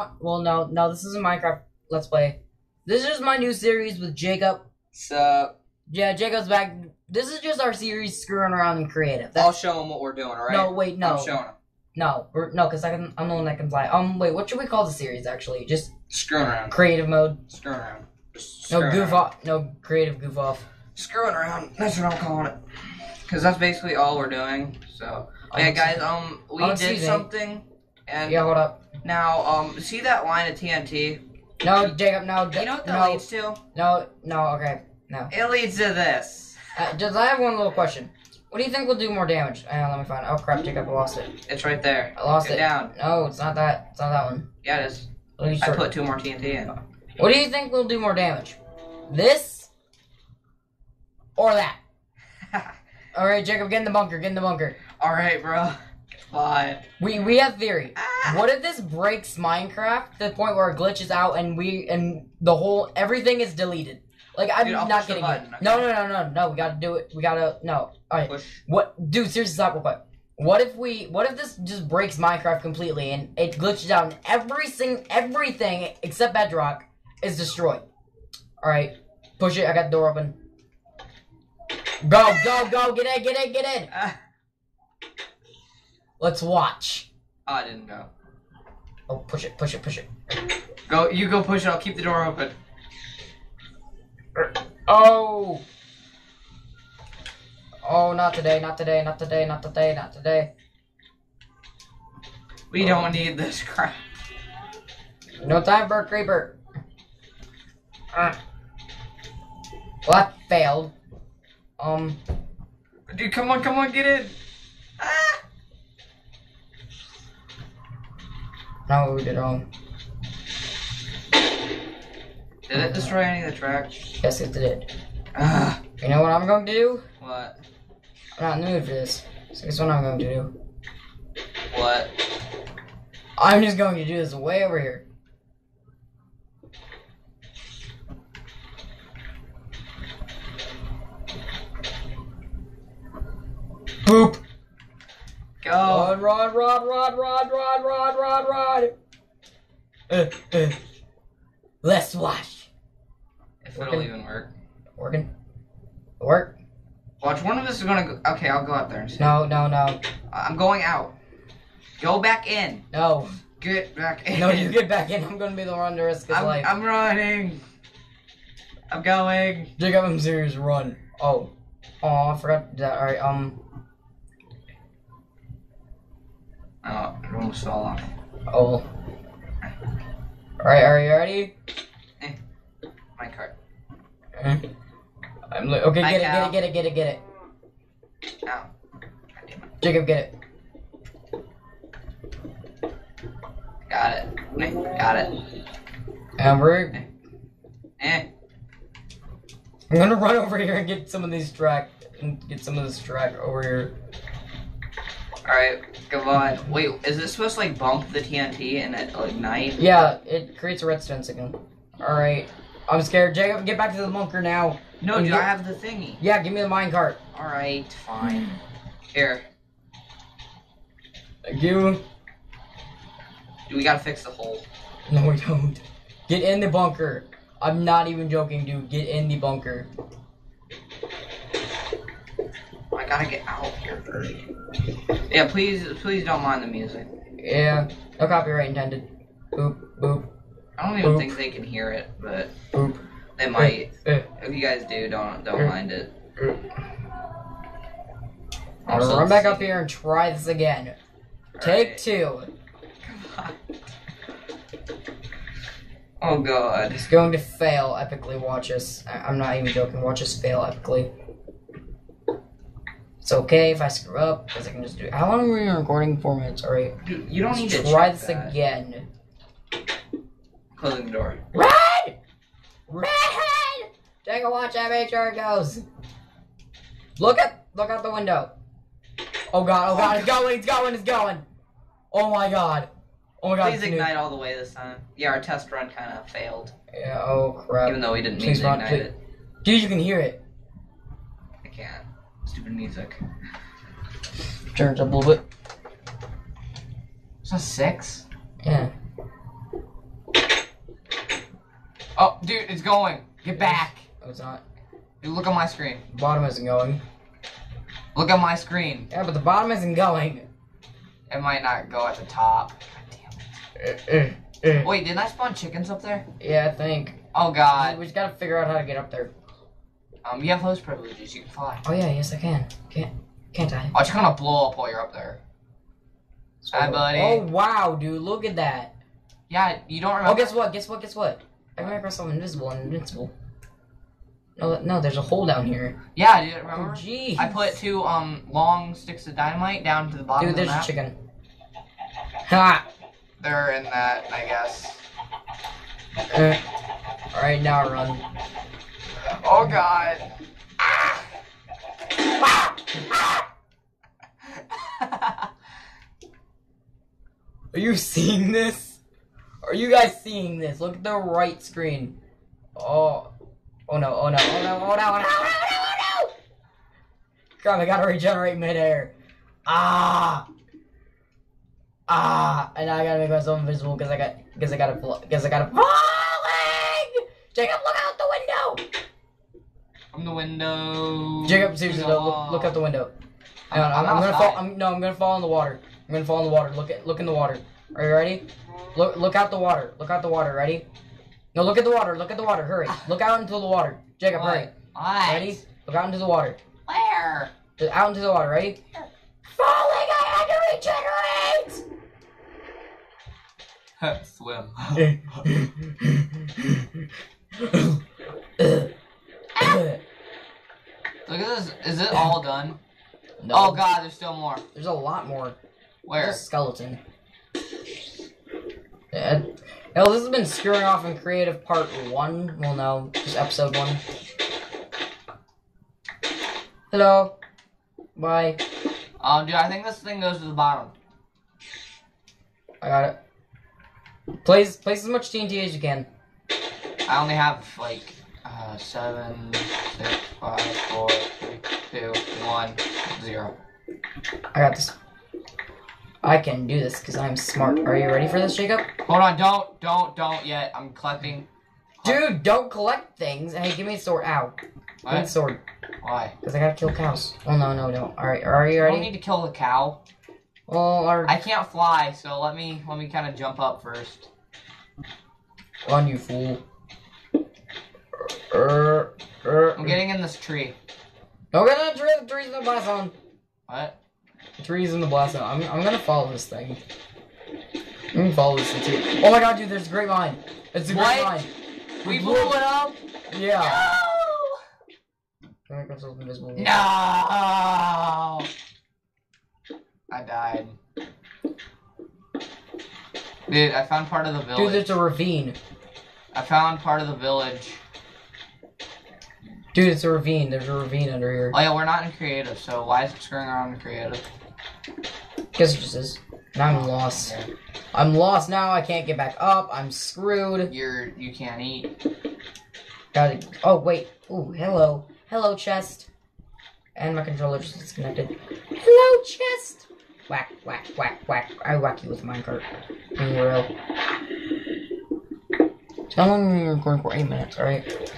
my well, no, no, this isn't Minecraft Let's Play. This is my new series with Jacob. So Yeah, Jacob's back. This is just our series screwing around in creative. I'll show them what we're doing. All right. No, wait, no, I'm showing them. no, we're, no, because I can. I'm the one that can fly. Um, wait, what should we call the series? Actually, just Screwing around. creative mode. Screwing around. Just No goof around. off. No creative goof off. Screwing around. That's what I'm calling it. Because that's basically all we're doing. So oh, yeah, guys. Um, we oh, did something, and Yeah, hold up. now um, see that line of TNT? No, Jacob. No, You know what that no, leads to? no, no. Okay, no. It leads to this. Uh, just I have one little question. What do you think will do more damage? Hang on, let me find. Oh crap, Jacob, I lost it. It's right there. I lost Get it. down. No, it's not that. It's not that one. Yeah, it is. I put two more TNT in. What do you think will do more damage? This or that? All right, Jacob, get in the bunker. Get in the bunker. all right, bro. We we have theory. Ah. What if this breaks Minecraft to the point where it glitches out and we and the whole everything is deleted? Like I'm Dude, not getting it. No, no, no, no, no. We gotta do it. We gotta no. All right. Push. What, dude? Seriously, stop real quick. What if we? What if this just breaks Minecraft completely and it glitches out and every sing, everything except Bedrock is destroyed? All right, push it. I got the door open. Go, go, go! Get in, get in, get in. Ah. Let's watch. Oh, I didn't go. Oh, push it, push it, push it. Go. You go push it. I'll keep the door open. Oh. Oh, not today, not today, not today, not today, not today. We Oh. don't need this crap. No time for a creeper. Uh. Well, that failed. Um, Dude, come on, come on, get in. No, we did wrong. Did it destroy any of the track? Yes, it did. Ah. You know what I'm going to do? What? I'm not in the mood for this. So guess what I'm going to do? What? I'm just going to do this way over here. Go. Rod, rod, rod, rod, rod, rod, rod, rod, rod. Uh, uh. Let's watch. If it'll even work. Working. Work? Watch, one of us is gonna go. Okay, I'll go out there and see. No, no, no, I'm going out. Go back in. no. Get back in. No, you get back in. I'm gonna be the one to risk his I'm, life. I'm running. I'm going. Jacob, I'm serious. Run. Oh. Oh, I forgot that. Alright, um. Oh, it almost fell off. Oh. Alright, are you ready? My cart. Mhm. I'm li- okay, get it, get it, get it, get it, get it. Ow. God damn it. Jacob, get it. Got it. Eh, Got it. And we're. Eh. I'm gonna run over here and get some of these track. And get some of this track over here. Alright, come on. Wait, is this supposed to like bump the TNT and it like night? Yeah, it creates a redstone signal. Alright. I'm scared. Jacob, get back to the bunker now. No, dude, get- I have the thingy. Yeah, give me the minecart. Alright, fine. Here. Thank you. We gotta fix the hole. No, we don't. Get in the bunker. I'm not even joking, dude. Get in the bunker. Gotta get out here first. Yeah, please, please don't mind the music. Yeah, no copyright intended. Boop, boop, I don't even Oop. think they can hear it, but boop. they might. Eh, If you guys do, don't don't Eh. mind it. eh. I'm Also, gonna run back up here and try this again. Take Alright. two. Oh god. It's going to fail epically. Watch us. I- I'm not even joking. Watch us fail epically. It's okay if I screw up, because I can just do. It. How long were you recording? Four minutes. All right. Dude, you don't need Let's to try this that. again. Closing the door. Red! Red! Take a watch out, make sure it goes. Look at look out the window. Oh god, oh god, it's oh going, it's going, it's going. Oh my god. Oh my god. Please ignite all the way this time. Yeah, our test run kind of failed, Yeah, oh crap. even though we didn't mean to ignite please- it. Dude, you can hear it. I can't. Stupid music. Turn it up a little bit. Is that six? Yeah. Oh, dude, it's going. Get back. Oh, it's not. Dude, look at my screen. Bottom isn't going. Look at my screen. Yeah, but the bottom isn't going. It might not go at the top. God damn it. Uh, uh, uh. Wait, didn't I spawn chickens up there? Yeah, I think. Oh god. We just gotta figure out how to get up there. Um, you have host privileges. You can fly. Oh yeah, yes I can. Can't can't I? Oh, just gonna blow up while you're up there. Hi, buddy. Oh wow, dude, look at that. Yeah, you don't remember. Oh, guess what? Guess what? Guess what? I make myself invisible and invincible. No, no, there's a hole down here. Yeah, dude, Oh, remember? jeez. I put two um long sticks of dynamite down to the bottom Dude, of the there's a chicken. Ha! They're in that, I guess. Uh, Alright, now run. Oh god. Are you seeing this? Are you guys seeing this? Look at the right screen. Oh. Oh no, oh no, oh no, oh no, oh no, oh no, oh no! Crap, I gotta regenerate midair. Ah! Ah! And now I gotta make myself invisible because I got, because I gotta, because I gotta falling! Jacob, look out the window! From the window. Jacob, seriously, though, look, look out the window. Hang on, I'm, I'm gonna fall. I'm, no, I'm gonna fall in the water. I'm gonna fall in the water. Look at, look in the water. Are you ready? Look, look out the water. Look out the water. Ready? No, look at the water. Look at the water. Hurry. Look out into the water. Jacob, hurry. What? Ready? Look out into the water. Where? Out into the water. Ready? Falling. I had to regenerate. Swim. Look at this. Is it all done? no. Oh god, there's still more. There's a lot more. Where? There's a skeleton. Yeah. Hell, this has been screwing off in creative part one. Well, no, just episode one. Hello. Bye. Um, dude, I think this thing goes to the bottom. I got it. Place place as much TNT as you can. I only have like uh seven, six, five, four, three, two, one, zero. I got this. I can do this because I'm smart. Are you ready for this, Jacob? Hold on, don't, don't, don't yet. I'm collecting. Dude, don't collect things. Hey, give me a sword. Ow. Give me a What? sword. Why? Because I gotta kill cows. Oh, no, no, don't. Alright, are you I don't need to kill the cow. Well, our... I can't fly, so let me let me kind of jump up first. Run, you fool. Er, er. I'm getting in this tree. Don't get in the tree. The tree's in the blast zone. What? The tree's in the blast zone. I'm, I'm gonna follow this thing. I'm gonna follow this thing too. Oh my god, dude, there's a great mine. It's a great What? mine. We blew it up. Yeah. No. Can I make myself invisible? No. I died. Dude, I found part of the village. Dude, there's a ravine. I found part of the village. Dude, it's a ravine. There's a ravine under here. Oh yeah, we're not in creative, so why is it screwing around in creative? Guess it just is. Now I'm lost. I'm lost now. I can't get back up. I'm screwed. You're you can't eat. Got it. Oh wait. Ooh, hello, hello chest. And my controller just disconnected. Hello chest. Whack, whack, whack, whack. I whack you with a minecart. Being real. How long are you recording for? Eight minutes. All right.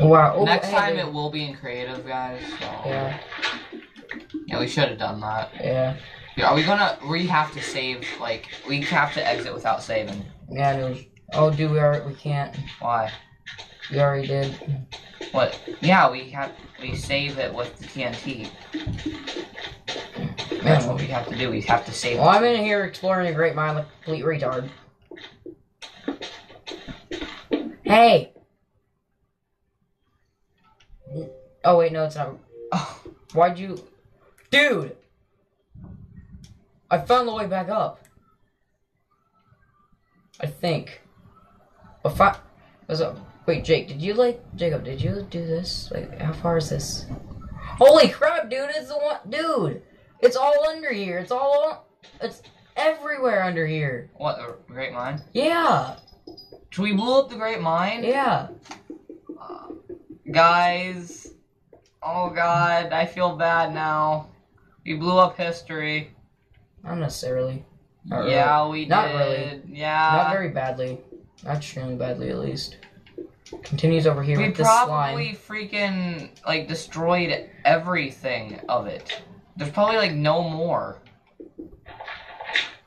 Wow. Oh, Next hey, time there- it will be in creative, guys. So Yeah. yeah, we should have done that. Yeah. Yeah, are we gonna? We have to save. Like we have to exit without saving. Yeah. No. Oh, dude, we are. We can't. Why? We already did. What? Yeah, we have. We save it with the TNT. That's what we have to do. We have to save. Well, it. I'm in here exploring a great mine like a complete retard. Hey! Oh, wait, no, it's not. Oh, Why'd you. Dude! I found the way back up. I think. But fi- was a- Wait, Jake, did you like. Jacob, did you do this? Like, how far is this? Holy crap, dude! It's the one. Dude! It's all under here. It's all. It's everywhere under here. what? The Great Mine? Yeah! Should we blow up the Great Mine? Yeah! Uh, Guys. Oh God, I feel bad now. We blew up history. Not necessarily. Not really. yeah, we did. Not did. really. Yeah. Not very badly. Not extremely badly, at least. Continues over here We with this slime. We probably freaking like destroyed everything of it. There's probably like no more.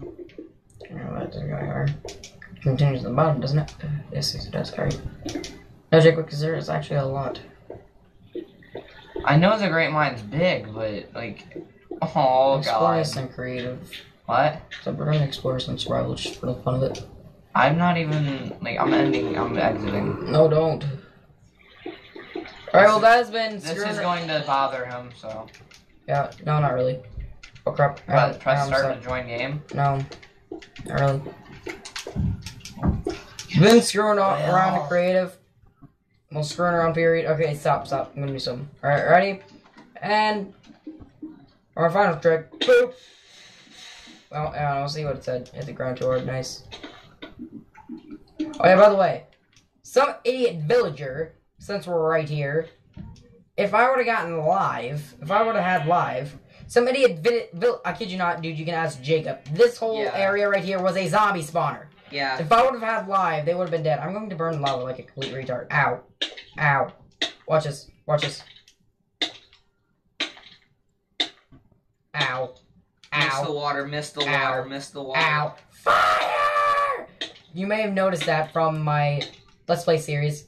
Oh, that doesn't go anywhere. Continues at the bottom, doesn't it? Yes, yes, it does. Alright. No, Jacob, because there is actually a lot. I know the Great Mine's big, but like, oh Exploring god, some creative. what? So we're gonna explore some survival just for the fun of it. I'm not even like I'm ending. I'm exiting. No, don't. Alright, well, that has been. This is going to bother him, so Yeah, no, not really. Oh crap. Press, Um, press start to join game. No, not really. Been screwing a- around creative. Well, screwing around period. Okay, stop, stop. I'm gonna do something. Alright, ready? And our final trick. Boop! Well, I don't see what it said. Hit the ground too hard. Nice. Oh yeah, by the way, some idiot villager, since we're right here, if I would have gotten live, if I would have had live, some idiot vi- vil- I kid you not, dude, you can ask Jacob. This whole Yeah. area right here was a zombie spawner. Yeah. If I would have had live, they would have been dead. I'm going to burn lava like a complete retard. Ow. Ow. Watch this. Watch this. Ow. Miss the water. Miss the Ow. water. Miss the water. Ow. Fire! You may have noticed that from my Let's Play series.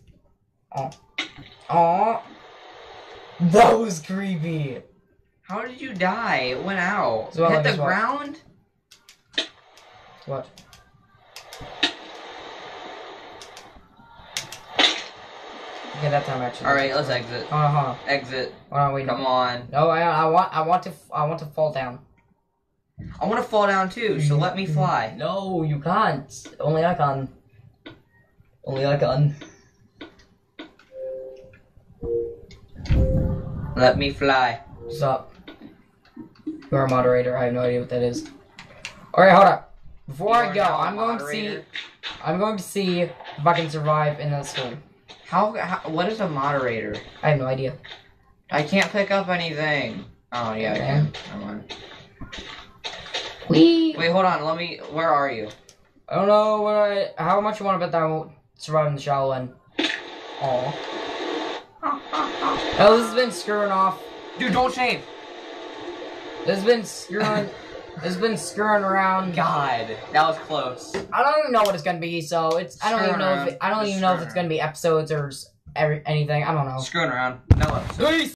Oh. Oh. That was creepy. How did you die? It went out. So, Hit the ground. What? Okay, that time actually. All right, let's exit. Hold on, hold on. Exit. Wait. Come on. No, I, I want, I want to, I want to fall down. I want to fall down too, so let me fly. No, you can't. Only I can. Only I can. Let me fly. Stop. You're a moderator. I have no idea what that is. All right, hold up. Before You I go, I'm going to see. I'm going to see if I can survive in this school. How, how? What is a moderator? I have no idea. I can't pick up anything. Oh yeah, I Okay. can. Never mind. Wee. Wait, hold on. Let me. Where are you? I don't know what I. How much you want to bet that I won't survive in the shallow end? Aw. Oh, this has been screwing off. Dude, don't shave. This has been screwing. this has been screwing around. God, that was close. I don't even know what it's gonna be. So it's. I don't even Screwing know if it, I don't Just even know if screwing it's gonna be episodes or every, anything. I don't know. Screwing around. No episode. Peace.